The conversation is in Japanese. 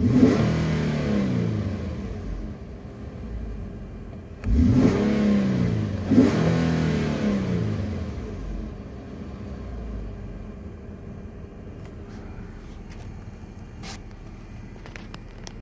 you